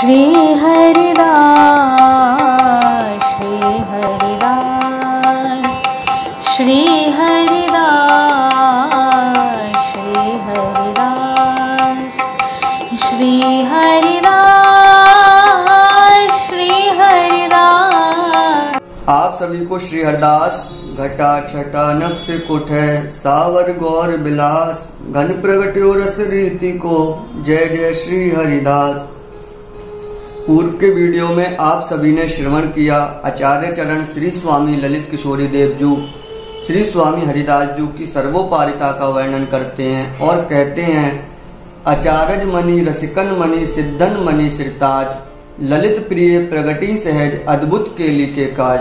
श्री हरिदास श्री हरिदास श्री हरिदास श्री हरिदास श्री हरिदास श्री हरिदास आप सभी को श्री हरदास घटा छटा नक्श कुठ, सावर गौर बिलास, घन प्रगट्यो रस रीति को जय जय श्री हरिदास पूर्व के वीडियो में आप सभी ने श्रवण किया, आचार्य चरण श्री स्वामी ललित किशोरी देव जू। श्री स्वामी हरिदास जू की सर्वोपारिता का वर्णन करते हैं और कहते हैं आचार्य मणि, रसिकन मणि, सिद्धन मणि, सिरताज, ललित प्रिय प्रगति सहज, अद्भुत के लिखे काज।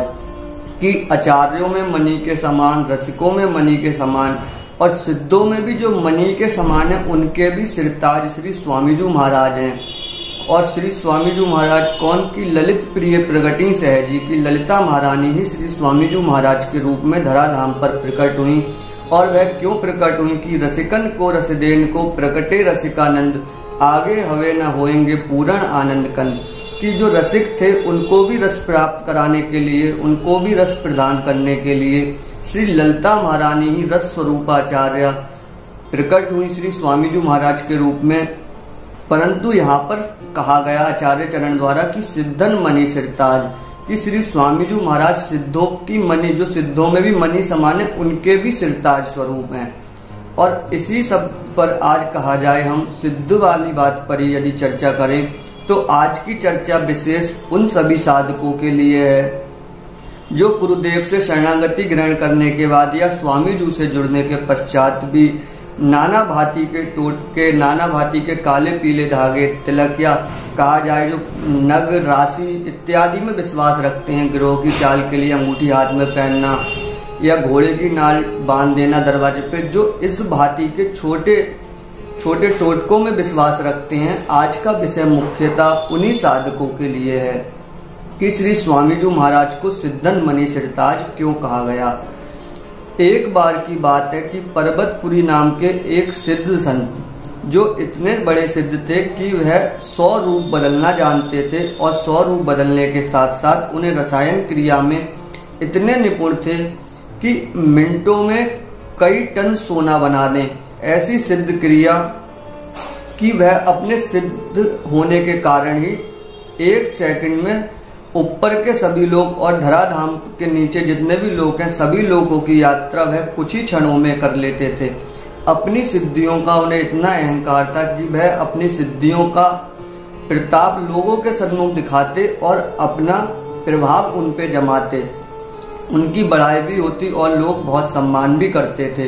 कि आचार्यों में मणि के समान, रसिकों में मणि के समान, और सिद्धों में भी जो मणि के समान है, उनके भी सिरताज श्री स्वामी जी महाराज हैं। और श्री स्वामी जी महाराज कौन की ललित प्रिय प्रगति सहजी की ललिता महारानी ही श्री स्वामी जी महाराज के रूप में धराधाम पर प्रकट हुई। और वह क्यों प्रकट हुई कि रसिकन को रसदेन को प्रकटे रसिकानंद, आगे हवे न होएँगे पूर्ण आनंद कंद कि जो रसिक थे उनको भी रस प्राप्त कराने के लिए, उनको भी रस प्रदान करने के लिए श्री ललिता महारानी ही रस स्वरूपाचार्य प्रकट हुई श्री स्वामी जी महाराज के रूप में। परंतु यहाँ पर कहा गया आचार्य चरण द्वारा कि सिद्धन मणि सिरताज, कि श्री स्वामी जी महाराज सिद्धों की मणि, जो सिद्धों में भी मणि समान है, उनके भी सिरताज स्वरूप हैं। और इसी सब पर आज कहा जाए हम, सिद्ध वाली बात पर ही यदि चर्चा करें तो आज की चर्चा विशेष उन सभी साधकों के लिए है, जो गुरुदेव से शरणागति ग्रहण करने के बाद या स्वामी जी से जुड़ने के पश्चात भी नाना भांति के टोटके नाना भांति के काले पीले धागे तिलक या कहा जाए जो नग, राशि इत्यादि में विश्वास रखते हैं ग्रोह की चाल के लिए अंगूठी हाथ में पहनना या घोड़े की नाल बाँध देना दरवाजे पे, जो इस भांति के छोटे छोटे टोटकों में विश्वास रखते हैं, आज का विषय मुख्यतः उन्हीं साधकों के लिए है कि श्री स्वामी जी महाराज को सिद्धन मनी सिरताज क्यों कहा गया? एक बार की बात है कि पर्वतपुरी नाम के एक सिद्ध संत, जो इतने बड़े सिद्ध थे कि वह सौ रूप बदलना जानते थे और सौ रूप बदलने के साथ साथ उन्हें रसायन क्रिया में इतने निपुण थे कि मिनटों में कई टन सोना बना दें। ऐसी सिद्ध क्रिया कि वह अपने सिद्ध होने के कारण ही एक सेकंड में ऊपर के सभी लोग और धराधाम के नीचे जितने भी लोग हैं, सभी लोगों की यात्रा वह कुछ ही क्षणों में कर लेते थे। अपनी सिद्धियों का उन्हें इतना अहंकार था कि वह अपनी सिद्धियों का प्रताप लोगों के सन्मुख दिखाते और अपना प्रभाव उन पे जमाते। उनकी बड़ाई भी होती और लोग बहुत सम्मान भी करते थे।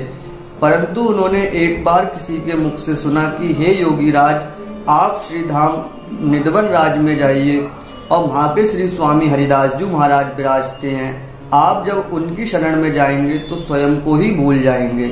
परंतु उन्होंने एक बार किसी के मुख से सुना कि, हे योगी राज आप श्रीधाम निधवन राज में जाइए। और वहाँ पे श्री स्वामी हरिदास जी महाराज विराजते हैं। आप जब उनकी शरण में जाएँगे तो स्वयं को ही भूल जाएँगे।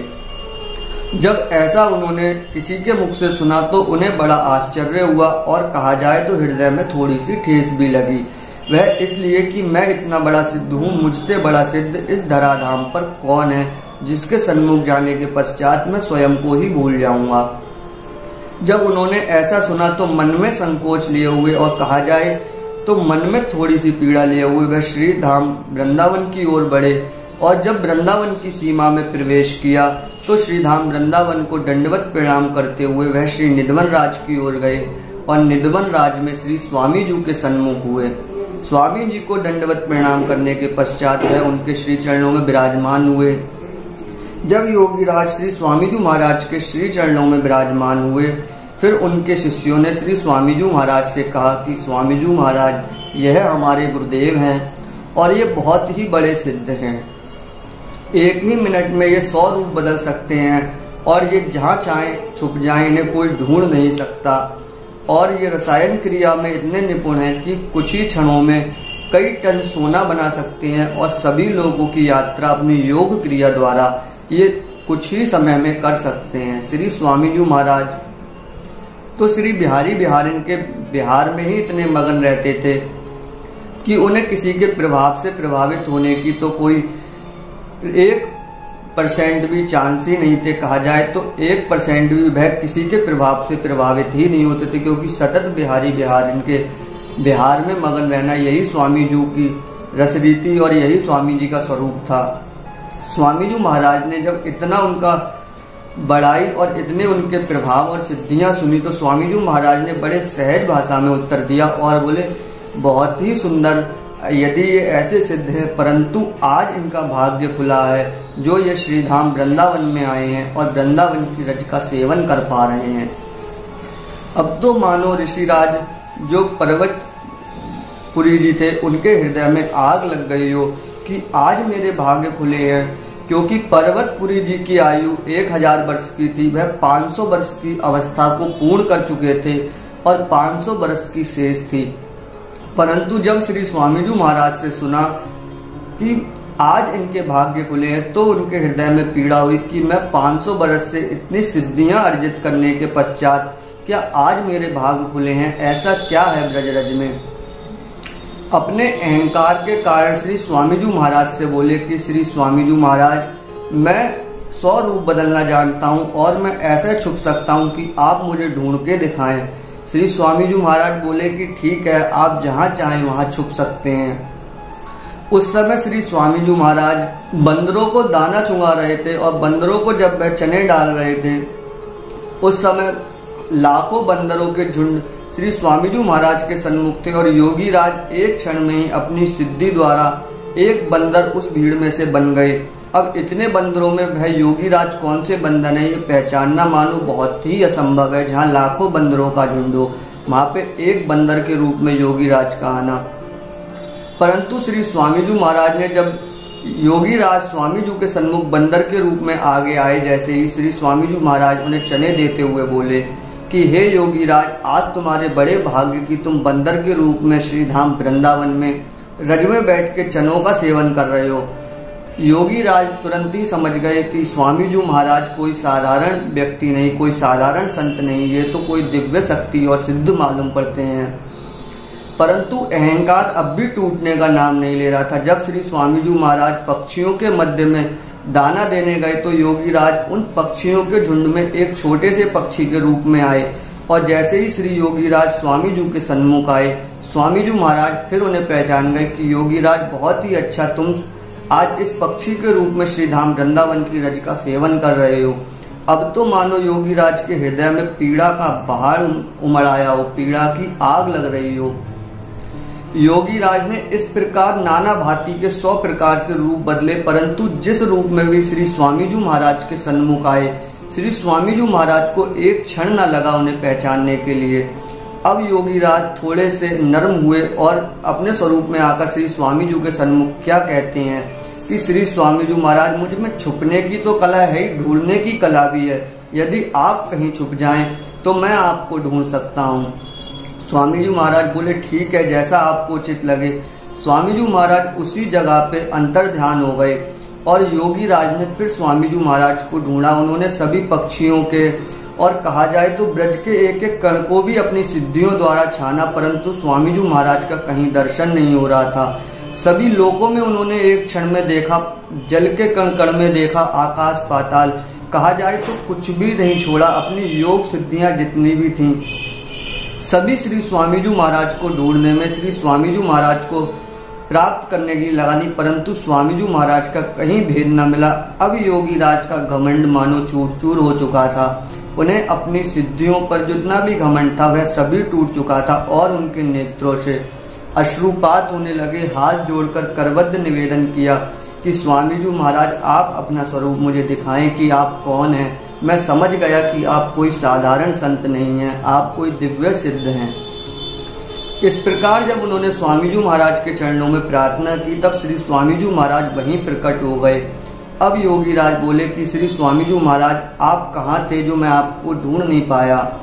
जब ऐसा उन्होंने किसी के मुख से सुना तो उन्हें बड़ा आश्चर्य हुआ और कहा जाए तो हृदय में थोड़ी सी ठेस भी लगी। वह इसलिए कि मैं इतना बड़ा सिद्ध हूँ, मुझसे बड़ा सिद्ध इस धराधाम पर कौन है, जिसके सन्मुख जाने के पश्चात मैं स्वयं को ही भूल जाऊँगा। जब उन्होंने ऐसा सुना तो मन में संकोच लिए हुए और कहा जाए तो मन में थोड़ी सी पीड़ा लिए हुए वह श्री धाम वृंदावन की ओर बढ़े और जब वृंदावन की सीमा में प्रवेश किया तो श्री धाम वृंदावन को दंडवत प्रणाम करते हुए वह श्री निधवन राज की ओर गए और निधवन राज में श्री स्वामी जी के सन्मुख हुए। स्वामी जी को दंडवत प्रणाम करने के पश्चात वह उनके श्री चरणों में विराजमान हुए। जब योगी राज श्री स्वामी जी महाराज के श्री चरणों में विराजमान हुए फिर उनके शिष्यों ने श्री स्वामी जी महाराज से कहा कि स्वामी जी महाराज, यह हमारे गुरुदेव हैं और ये बहुत ही बड़े सिद्ध हैं। एक ही मिनट में ये सौ रूप बदल सकते हैं और ये जहाँ चाहे छुप जाए, इन्हें कोई ढूंढ नहीं सकता। और ये रसायन क्रिया में इतने निपुण हैं कि कुछ ही क्षणों में कई टन सोना बना सकते हैं और सभी लोगों की यात्रा अपनी योग क्रिया द्वारा ये कुछ ही समय में कर सकते हैं। श्री स्वामी जी महाराज तो श्री बिहारी बिहार इनके बिहार में ही इतने मगन रहते थे कि उन्हें किसी के प्रभाव से प्रभावित होने की तो कोई एक परसेंट भी चांस ही नहीं थे। कहा जाए तो एक परसेंट भी वह किसी के प्रभाव से प्रभावित ही नहीं होते थे, क्योंकि सतत बिहारी बिहार इनके बिहार में मगन रहना यही स्वामी जी की रसरीति और यही स्वामी जी का स्वरूप था। स्वामी जी महाराज ने जब इतना उनका बड़ाई और इतने उनके प्रभाव और सिद्धियाँ सुनी तो स्वामी जी महाराज ने बड़े सहज भाषा में उत्तर दिया और बोले, बहुत ही सुंदर, यदि ये ऐसे सिद्ध है, परंतु आज इनका भाग्य खुला है, जो ये श्रीधाम वृंदावन में आए हैं और वृंदावन की रज का सेवन कर पा रहे हैं। अब तो मानो ऋषिराज, जो पर्वत पुरी जी थे, उनके हृदय में आग लग गई हो कि आज मेरे भाग्य खुले हैं। क्योंकि पर्वतपुरी जी की आयु एक हज़ार वर्ष की थी, वह 500 वर्ष की अवस्था को पूर्ण कर चुके थे और 500 वर्ष की शेष थी। परंतु जब श्री स्वामी जी महाराज से सुना कि आज इनके भाग्य खुले हैं तो उनके हृदय में पीड़ा हुई कि मैं 500 वर्ष से इतनी सिद्धियाँ अर्जित करने के पश्चात क्या आज मेरे भाग्य खुले हैं? ऐसा क्या है ब्रजरज में? अपने अहंकार के कारण श्री स्वामी जी महाराज से बोले कि श्री स्वामी जी महाराज, मैं सौ रूप बदलना जानता हूँ और मैं ऐसे छुप सकता हूँ कि आप मुझे ढूंढ के दिखाएँ। श्री स्वामी जी महाराज बोले कि ठीक है, आप जहाँ चाहें वहाँ छुप सकते हैं। उस समय श्री स्वामी जी महाराज बंदरों को दाना चुंगा रहे थे और बंदरों को जब वह चने डाल रहे थे, उस समय लाखों बंदरों के झुंड श्री स्वामी जी महाराज के सन्मुख थे और योगी राज एक क्षण में ही अपनी सिद्धि द्वारा एक बंदर उस भीड़ में से बन गए। अब इतने बंदरों में वह योगी राज कौन से बंदर है, ये पहचानना मानो बहुत ही असंभव है, जहाँ लाखों बंदरों का झुंड वहाँ पे एक बंदर के रूप में योगी राज का आना। परंतु श्री स्वामी जी महाराज ने जब योगी राज स्वामी जी के सन्मुख बंदर के रूप में आगे आए, जैसे ही श्री स्वामी जी महाराज उन्हें चने देते हुए बोले कि, हे योगी राज आज तुम्हारे बड़े भाग्य की तुम बंदर के रूप में श्री धाम वृंदावन में रज में बैठ के चनों का सेवन कर रहे हो। योगी राज तुरंत ही समझ गए कि स्वामी जी महाराज कोई साधारण व्यक्ति नहीं, कोई साधारण संत नहीं, ये तो कोई दिव्य शक्ति और सिद्ध मालूम पड़ते हैं। परंतु अहंकार अब भी टूटने का नाम नहीं ले रहा था। जब श्री स्वामी जी महाराज पक्षियों के मध्य में दाना देने गए तो योगी राज उन पक्षियों के झुंड में एक छोटे से पक्षी के रूप में आए और जैसे ही श्री योगी राज स्वामी जी के सन्मुख आए स्वामी जी महाराज फिर उन्हें पहचान गए कि योगी राज बहुत ही अच्छा तुम आज इस पक्षी के रूप में श्री धाम वृंदावन की रज का सेवन कर रहे हो। अब तो मानो योगी राज के हृदय में पीड़ा का पहाड़ उमड़ आया हो, पीड़ा की आग लग रही हो। योगी राज ने इस प्रकार नाना भांति के सौ प्रकार से रूप बदले, परंतु जिस रूप में भी श्री स्वामी जी महाराज के सन्मुख आए, श्री स्वामी जी महाराज को एक क्षण न लगा उन्हें पहचानने के लिए। अब योगी राज थोड़े से नरम हुए और अपने स्वरूप में आकर श्री स्वामी जी के सन्मुख क्या कहते हैं कि श्री स्वामी जी महाराज, मुझमें छुपने की तो कला है ही, ढूँढने की कला भी है। यदि आप कहीं छुप जाएँ तो मैं आपको ढूंढ सकता हूँ। स्वामी जी महाराज बोले, ठीक है, जैसा आपको उचित लगे। स्वामी जी महाराज उसी जगह पे अंतर ध्यान हो गए और योगी राज ने फिर स्वामी जी महाराज को ढूंढा। उन्होंने सभी पक्षियों के और कहा, जाए तो ब्रज के एक एक कण को भी अपनी सिद्धियों द्वारा छाना, परंतु स्वामी जी महाराज का कहीं दर्शन नहीं हो रहा था। सभी लोगों में उन्होंने एक क्षण में देखा, जल के कण कण में देखा, आकाश पाताल। कहा, जाए तो कुछ भी नहीं छोड़ा, अपनी योग सिद्धियाँ जितनी भी थीं सभी श्री स्वामी जी महाराज को ढूँढने में, श्री स्वामी जी महाराज को प्राप्त करने की लगानी, परंतु स्वामी जी महाराज का कहीं भेद न मिला। अब योगी राज का घमंड मानो चूर चूर हो चुका था। उन्हें अपनी सिद्धियों पर जितना भी घमंड था, वह सभी टूट चुका था और उनके नेत्रों से अश्रुपात होने लगे। हाथ जोड़कर करबद्ध निवेदन किया कि स्वामी जी महाराज, आप अपना स्वरूप मुझे दिखाएँ कि आप कौन हैं? मैं समझ गया कि आप कोई साधारण संत नहीं हैं, आप कोई दिव्य सिद्ध हैं। इस प्रकार जब उन्होंने स्वामी जी महाराज के चरणों में प्रार्थना की, तब श्री स्वामी जी महाराज वहीं प्रकट हो गए। अब योगी राज बोले कि, श्री स्वामी जी महाराज, आप कहाँ थे जो मैं आपको ढूंढ नहीं पाया?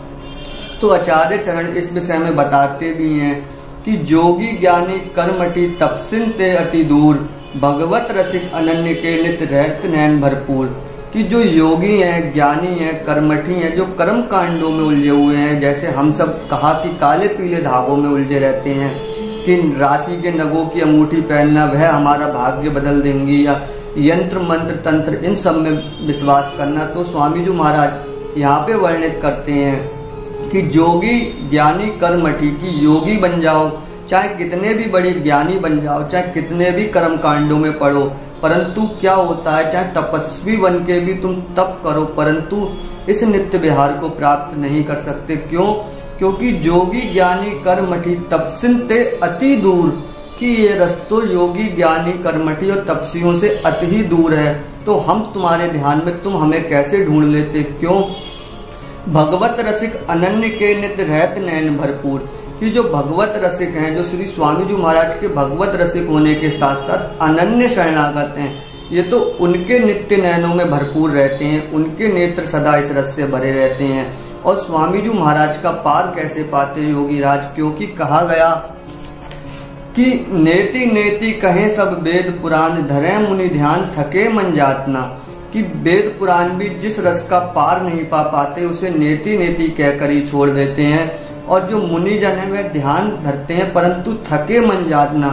तो आचार्य चरण इस विषय में बताते भी हैं कि जोगी ज्ञानी कर्मटी तपसिन ते अति दूर, भगवत रसिक अनन्य के नित रहत नैन भरपूर। कि जो योगी हैं, ज्ञानी हैं, कर्मठी हैं, जो कर्म कांडों में उलझे हुए हैं, जैसे हम सब कहा कि काले पीले धागों में उलझे रहते हैं कि राशि के नगों की अंगूठी पहनना वह हमारा भाग्य बदल देंगी, या यंत्र, मंत्र, तंत्र, इन सब में विश्वास करना तो स्वामी जी महाराज यहाँ पे वर्णित करते हैं कि जोगी, ज्ञानी, कर्मठी की योगी बन जाओ, चाहे कितने भी बड़े ज्ञानी बन जाओ, चाहे कितने भी कर्म कांडों में पढ़ो परंतु क्या होता है, चाहे तपस्वी बन के भी तुम तप करो, परंतु इस नित्य विहार को प्राप्त नहीं कर सकते। क्यों? क्योंकि जोगी ज्ञानी कर्मठी तपसिन ते अति दूर, कि ये रस्तो योगी ज्ञानी कर्मठी और तपसियों से अति ही दूर है। तो हम तुम्हारे ध्यान में तुम हमें कैसे ढूंढ लेते? क्यों? भगवत रसिक अनन्य के नित्य रहत नैन भरपूर। कि जो भगवत रसिक हैं, जो श्री स्वामी जी महाराज के भगवत रसिक होने के साथ साथ अनन्य शरणागत हैं, ये तो उनके नित्य नयनों में भरपूर रहते हैं, उनके नेत्र सदा इस रस से भरे रहते हैं। और स्वामी जी महाराज का पार कैसे पाते योगी राज क्योंकि कहा गया कि नेति नेति कहे सब वेद पुराण, धरे मुनि ध्यान, थके मन जातना। कि वेद पुराण भी जिस रस का पार नहीं पा पाते, उसे नेति नेति कहकर ही छोड़ देते हैं। और जो मुनि जन है, वे ध्यान धरते हैं, परंतु थके मन जातना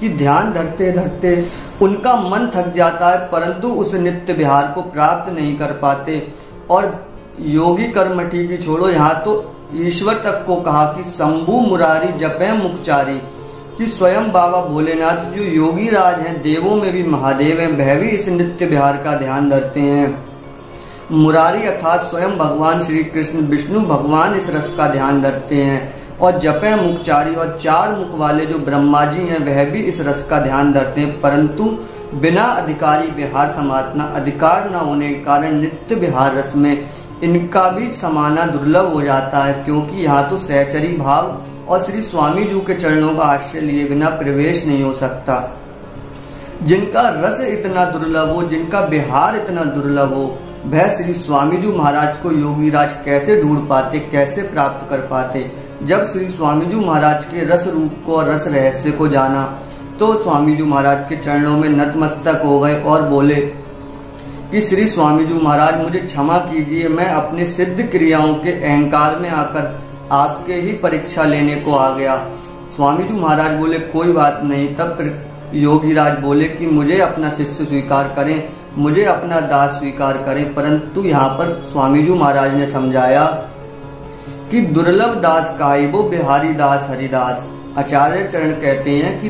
कि ध्यान धरते धरते उनका मन थक जाता है, परंतु उस नित्य विहार को प्राप्त नहीं कर पाते। और योगी कर्म ठीक ही छोड़ो, यहाँ तो ईश्वर तक को कहा कि शंभु मुरारी जपे मुखचारी, कि स्वयं बाबा भोलेनाथ जो योगी राज हैं, देवों में भी महादेव हैं, वह भी इस नित्य विहार का ध्यान धरते हैं। मुरारी अर्थात स्वयं भगवान श्री कृष्ण विष्णु भगवान इस रस का ध्यान धरते हैं और जपे मुखचारी और चार मुख वाले जो ब्रह्मा जी हैं, वह भी इस रस का ध्यान धरते हैं। परंतु बिना अधिकारी विहार समातना, अधिकार न होने के कारण नित्य विहार रस में इनका भी समाना दुर्लभ हो जाता है, क्योंकि यहाँ तो सहचरी भाव और श्री स्वामी जी के चरणों का आश्रय लिए बिना प्रवेश नहीं हो सकता। जिनका रस इतना दुर्लभ हो, जिनका बिहार इतना दुर्लभ हो वह श्री स्वामी जी महाराज को योगी राज कैसे ढूंढ पाते, कैसे प्राप्त कर पाते? जब श्री स्वामी जी महाराज के रस रूप को और रस रहस्य को जाना तो स्वामी जी महाराज के चरणों में नतमस्तक हो गए और बोले, कि श्री स्वामी जी महाराज, मुझे क्षमा कीजिए, मैं अपने सिद्ध क्रियाओं के अहंकार में आकर आपके ही परीक्षा लेने को आ गया। स्वामी जी महाराज बोले, कोई बात नहीं। तब योगी राज बोले, कि मुझे अपना शिष्य स्वीकार करें मुझे अपना दास स्वीकार करें, परंतु यहाँ पर स्वामी जी महाराज ने समझाया कि दुर्लभ दास का वो? बिहारी दास हरिदास आचार्य चरण कहते हैं कि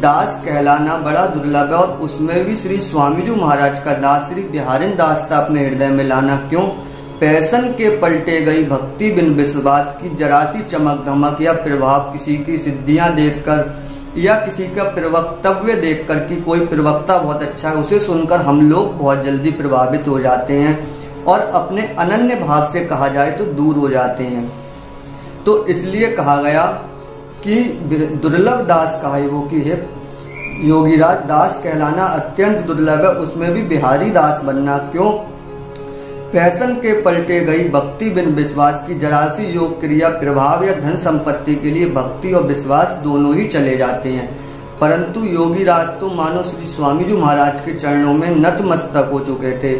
दास कहलाना बड़ा दुर्लभ है और उसमें भी श्री स्वामी जी महाराज का दास, श्री बिहारिन दास था अपने हृदय में लाना क्यों? पैसन के पलटे गई भक्ति बिन विश्वास की जरासी चमक धमक या प्रभाव किसी की सिद्धियाँ देखकर या किसी का प्रवक्तव्य देखकर कि कोई प्रवक्ता बहुत अच्छा है, उसे सुनकर हम लोग बहुत जल्दी प्रभावित हो जाते हैं और अपने अनन्य भाव से कहा जाए तो दूर हो जाते हैं। तो इसलिए कहा गया कि दुर्लभ दास कहा वो कि है योगीराज, दास कहलाना अत्यंत दुर्लभ है, उसमें भी बिहारी दास बनना क्यों? फ़ैशन के पलटे गई भक्ति बिन विश्वास की जरासी योग क्रिया प्रभाव या धन संपत्ति के लिए भक्ति और विश्वास दोनों ही चले जाते हैं। परंतु योगी राज तो मानो श्री स्वामी जी महाराज के चरणों में नतमस्तक हो चुके थे।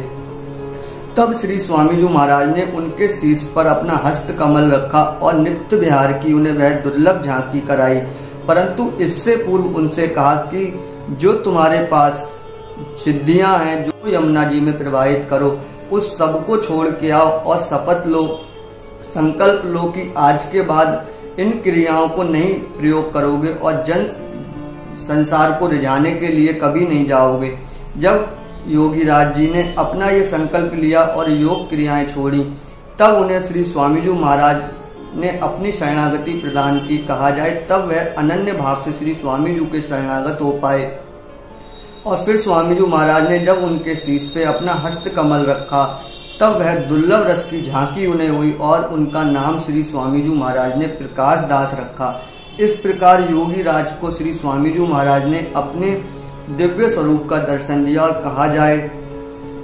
तब श्री स्वामी जी महाराज ने उनके शीश पर अपना हस्त कमल रखा और नित्य विहार की उन्हें वह दुर्लभ झांकी कराई। परंतु इससे पूर्व उनसे कहा कि जो तुम्हारे पास सिद्धियाँ हैं, जो यमुना जी में प्रवाहित करो उस सबको छोड़ के आओ और शपथ लो संकल्प लो कि आज के बाद इन क्रियाओं को नहीं प्रयोग करोगे और जन संसार को रिझाने के लिए कभी नहीं जाओगे। जब योगी राज जी ने अपना ये संकल्प लिया और योग क्रियाएँ छोड़ी, तब उन्हें श्री स्वामी जी महाराज ने अपनी शरणागति प्रदान की। कहा जाए, तब वह अनन्य भाव से श्री स्वामी जी के शरणागत हो पाए। और फिर स्वामी जी महाराज ने जब उनके शीश पे अपना हस्त कमल रखा, तब वह दुर्लभ रस की झांकी उन्हें हुई और उनका नाम श्री स्वामी जी महाराज ने प्रकाश दास रखा। इस प्रकार योगी राज को श्री स्वामी जी महाराज ने अपने दिव्य स्वरूप का दर्शन दिया और कहा जाए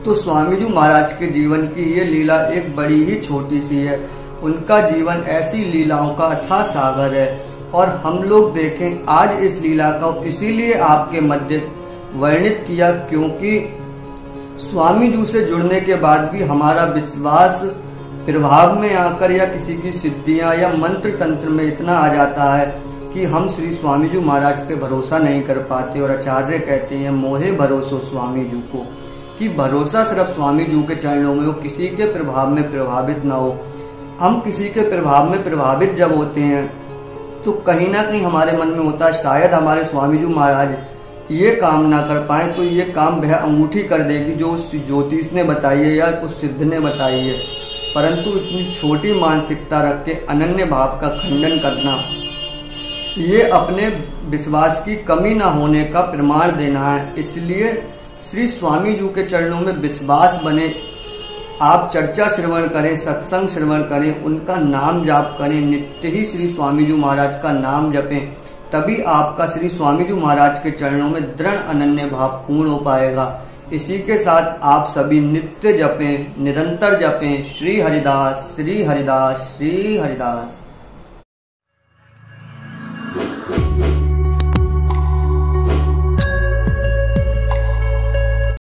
तो स्वामी जी महाराज के जीवन की ये लीला एक बड़ी ही छोटी सी है। उनका जीवन ऐसी लीलाओं का अथा सागर है और हम लोग देखें आज इस लीला का, इसीलिए आपके मध्य वर्णित किया क्योंकि स्वामी जी से जुड़ने के बाद भी हमारा विश्वास प्रभाव में आकर या किसी की सिद्धियाँ या मंत्र तंत्र में इतना आ जाता है कि हम श्री स्वामी जी महाराज पे भरोसा नहीं कर पाते और आचार्य कहते हैं, मोहे भरोसो स्वामी जी को कि भरोसा सिर्फ़ स्वामी जी के चरणों में हो, किसी के प्रभाव में प्रभावित ना हो। हम किसी के प्रभाव में प्रभावित जब होते हैं तो कहीं ना कहीं हमारे मन में होता है, शायद हमारे स्वामी जी महाराज ये काम ना कर पाए तो ये काम वह अंगूठी कर देगी जो उस ज्योतिष ने बताई है या उस सिद्ध ने बताई है। परंतु इतनी छोटी मानसिकता रख के अनन्य भाव का खंडन करना, ये अपने विश्वास की कमी ना होने का प्रमाण देना है। इसलिए श्री स्वामी जी के चरणों में विश्वास बने, आप चर्चा श्रवण करें, सत्संग श्रवण करें, उनका नाम जाप करें, नित्य ही श्री स्वामी जी महाराज का नाम जपें। तभी आपका श्री स्वामी जी महाराज के चरणों में दृढ़ अनन्य भाव पूर्ण हो पाएगा। इसी के साथ आप सभी नित्य जपें, निरंतर जपें, श्री हरिदास श्री हरिदास श्री हरिदास।